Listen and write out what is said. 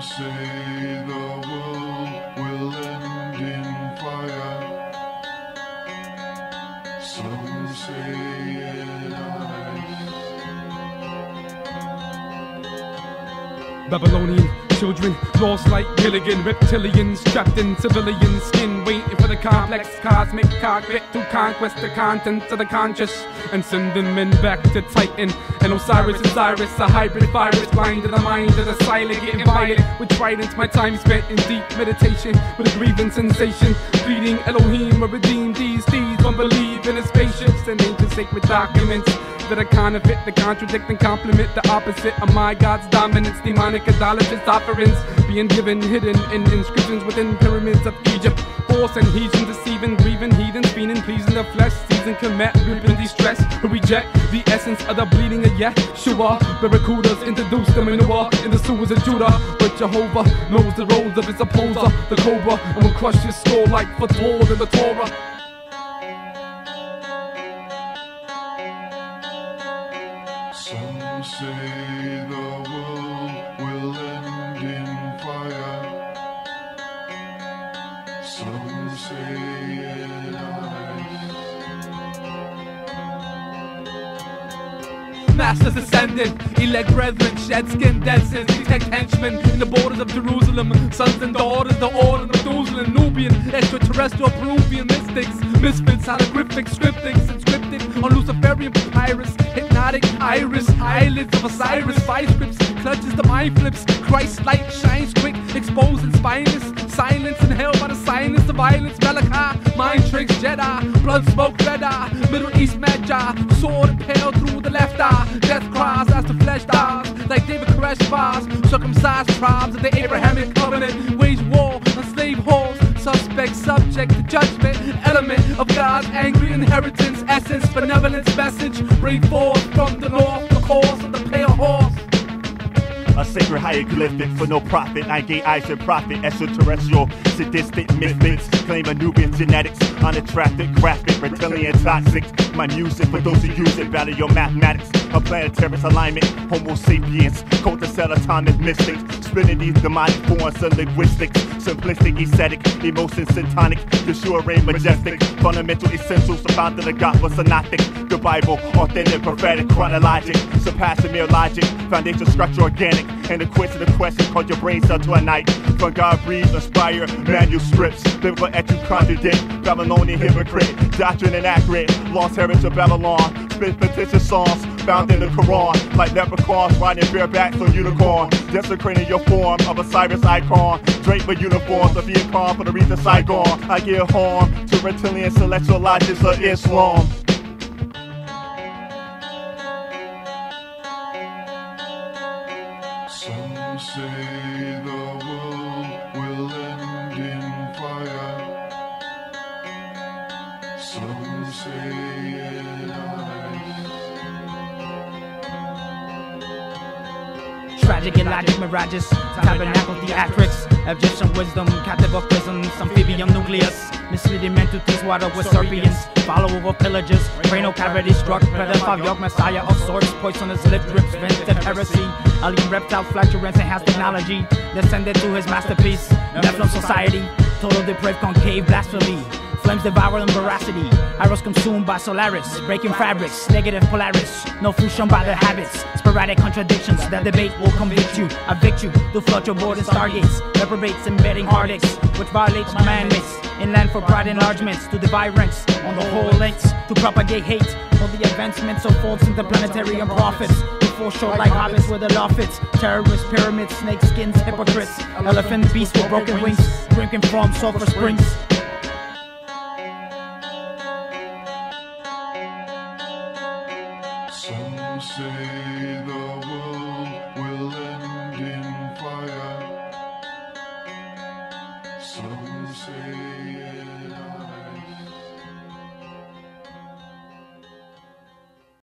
say the world will end in fire. Some say in ice. Babylonian children, lost like Gilligan, reptilians trapped in civilian skin, waiting for the complex cosmic cockpit to conquest the contents of the conscious and send the men back to Titan. And Osiris is Cyrus, a hybrid virus, blind to the mind of the silent, getting violent with tridents. My time spent in deep meditation with a grieving sensation, pleading Elohim or redeem these deeds, but believe in his spaceships and ancient sacred documents that i are counterfeit, the contradict and complement the opposite of my God's dominance. Demonic idolatrous offerings being given hidden in inscriptions within pyramids of Egypt. False and heathen, deceiving, grieving, heathens, fiending, pleasing the flesh, season commit, ripping distress, who reject the essence of the bleeding of Yeshua. Barracudas introduce them in the war, in the sewers of Judah. But Jehovah knows the roles of his opposer, the cobra, and will crush his skull like for in the Torah. Say Masters ascended, elect brethren, shed skin, dead sins, detect henchmen in the borders of Jerusalem, sons and daughters, the order of Methuselah, Nubian, extraterrestrial, Peruvian mystics, misfits, holographic, scripting, inscripted on Luciferian papyrus, hypnotic iris, eyelids of Osiris, five grips, clutches the mind flips, Christ light shines quick, exposing spineless, silence and hell by the silence of violence, Malachi, mind tricks, Jedi, blood smoke, red eye, eye, death cries as the flesh dies, like David Koresh fires, circumcised tribes of the Abrahamic covenant, wage war on slave halls, suspect subject to judgment, element of God's angry inheritance, essence, benevolence, message, bring forth from the north the cause of the pale horse. A sacred hieroglyphic for no profit. I gay eyes and profit. Extraterrestrial, sadistic misfits. Claim Nubian genetics. Unattractive, graphic, reptilian toxic. My music for those who use it. Battle your mathematics. A planetary alignment. Homo sapiens. Cult of atomic mystics. Spinning these demonic forms of linguistics. Simplistic, aesthetic. Emotion syntonic. Yeshua reign majestic. Fundamental essentials. Of the God was synoptic. The Bible, authentic, prophetic, chronologic. Surpassing mere logic. Foundation structure organic. And the quiz of the question called your brain cell to a night. From God breathed, inspire manuscripts. Biblical etu contradict. Babylonian hypocrite. Doctrine inaccurate. Lost heritage of Babylon. Spit fictitious songs found in the Quran. Like leprechauns riding barebacks on unicorn. Desecrating your form of a Cyrus icon. Draped with uniforms of Viet Cong for the region Saigon. I give harm to reptilian celestial logics of Islam. Some say the world will end in fire. Some say ice. Tragic and logic mirages, tabernacle theatrics, Egyptian wisdom, captive of prisons, amphibian nucleus, misleading entities, water with serpents, follower of pillagers, cranial cavity struck, pedophile yoke, messiah of sorts, poisonous lip drips, vented heresy, alien reptile flatulence, enhanced technology, descended to his masterpiece, Nephilim society, total depraved concave blasphemy. Flames devour and veracity. Arrows consumed by Solaris. Breaking fabrics. Negative Polaris. No shown by their habits. Sporadic contradictions. That debate will convict you. Evict you. To flood your board and stargates. Reprobates embedding heartaches. Which violates commandments. Inland for pride enlargements. To divide ranks. On the whole lengths. To propagate hate. For the advancements of false interplanetary and. To foreshore like hobbits with the law fits. Terrorists, pyramids, snake skins, hypocrites. Elephant beasts with broken wings. Drinking from sulfur springs. Some say the world will end in fire. Some say